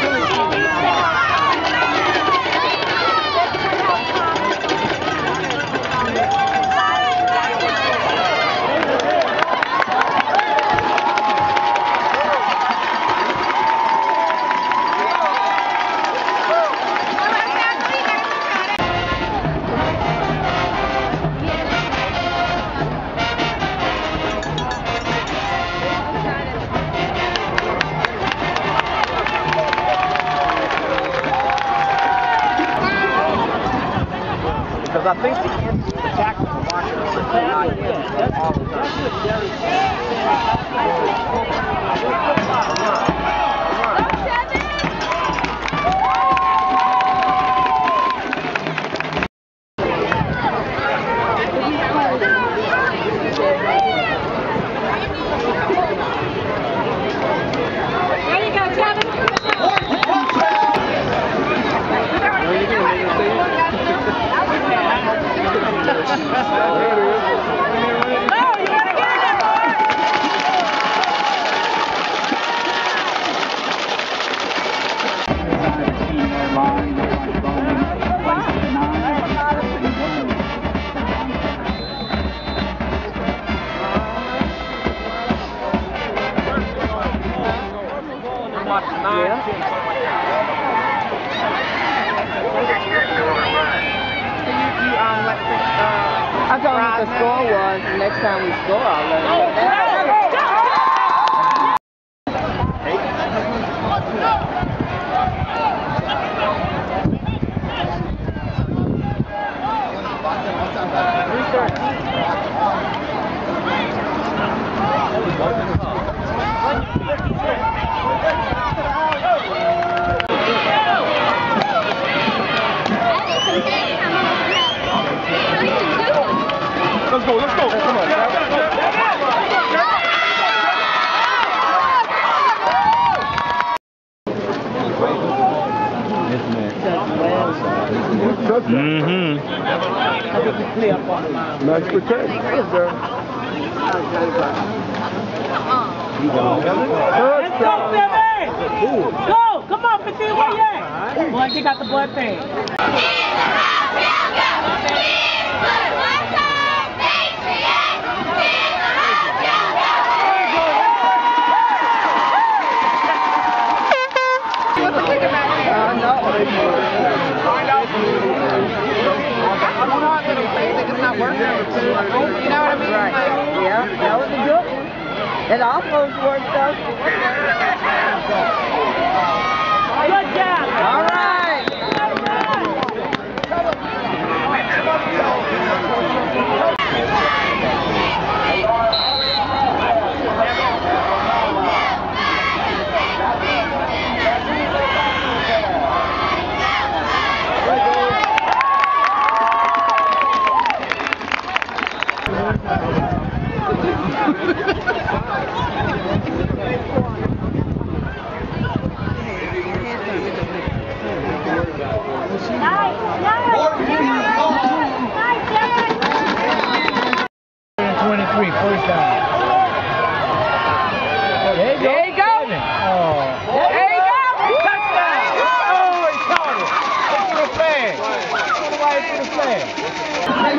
Thank you. Because I think the tackles from Washington are all the time. I told him what the score was. Next time we score, I'll let him know oh, that. Let's go, let's go. Come on. Mm-hmm. Nice protect. Let's go, Philly! Go! Come on, 15, where you at? Boy, you got the blood thing. You know what I mean? Right. Yeah, that was a good one. It almost worked out. Good job. All right. First down. There you go. There you go. Oh. There you go. Touchdown! Oh, he caught it. Look at the flag. Look at the flag. Hey,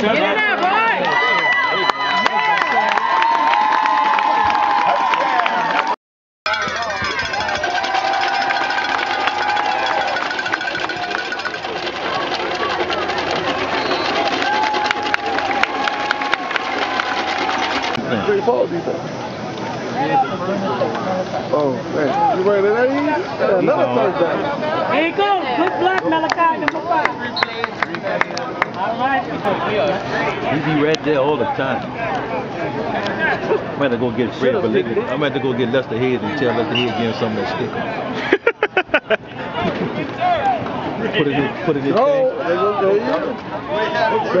Get in there, boy. Fall defense. Oh, man. You ready to that easy? Yeah, another touchdown. Here you go. Good block, Malachi, number five. All right. He be right there all the time. I'm about to go get Fred, but I'm going to go get Lester Hayes and tell Lester Hayes give him some of that sticker. put it in, put it in. Oh, thing. there goes- there you go.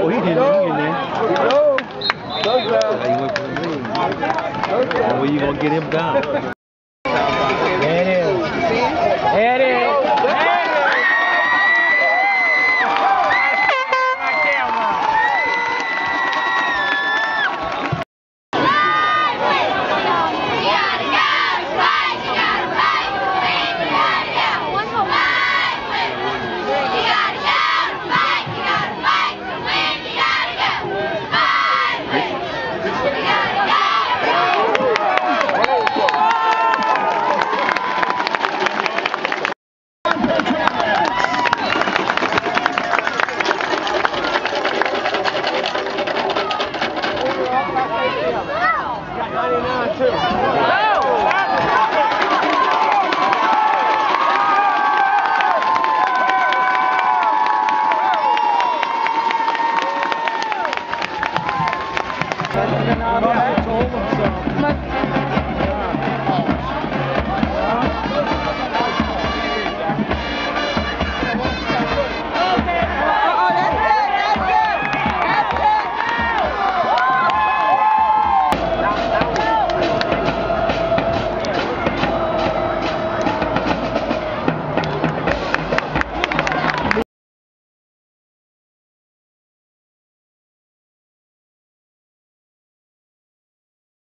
Oh, he didn't Go. he in there. There you go. Touchdown. He went for the lead. Touchdown. Where you gonna get him down? There it is. There it is.